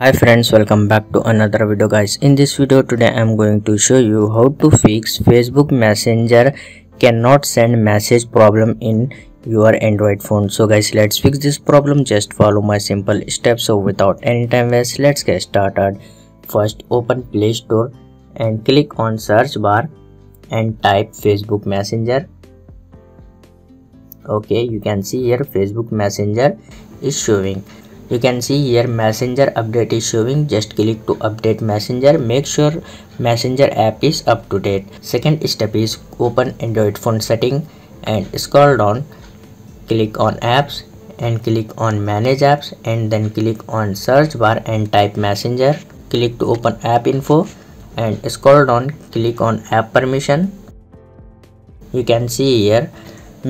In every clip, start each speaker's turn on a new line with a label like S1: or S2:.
S1: hi friends welcome back to another video guys. In this video today i'm going to show you how to fix facebook messenger cannot send message problem in your android phone. So guys let's fix this problem. Just follow my simple steps. So without any time waste let's get started. First open play store and click on search bar and type facebook messenger. Okay you can see here facebook messenger is showing you can see here messenger update is showing. Just click to update messenger. Make sure messenger app is up to date. Second step is open android phone setting and scroll down. Click on apps and click on manage apps and then click on search bar and type messenger. Click to open app info and scroll down. Click on app permission. You can see here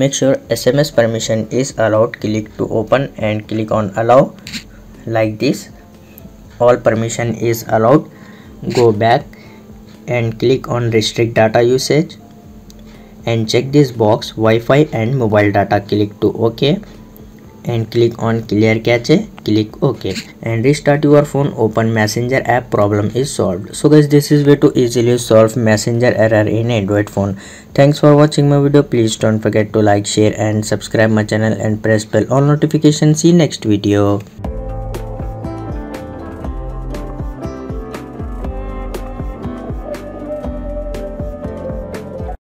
S1: make sure sms permission is allowed. Click to open and click on allow. Like this all permission is allowed. Go back and click on restrict data usage and check this box wi-fi and mobile data. Click to ok and click on clear cache click ok. And restart your phone open messenger app problem is solved. So guys this is way to easily solve messenger error in android phone. Thanks for watching my video. Please don't forget to like share and subscribe my channel and press bell on notifications see next video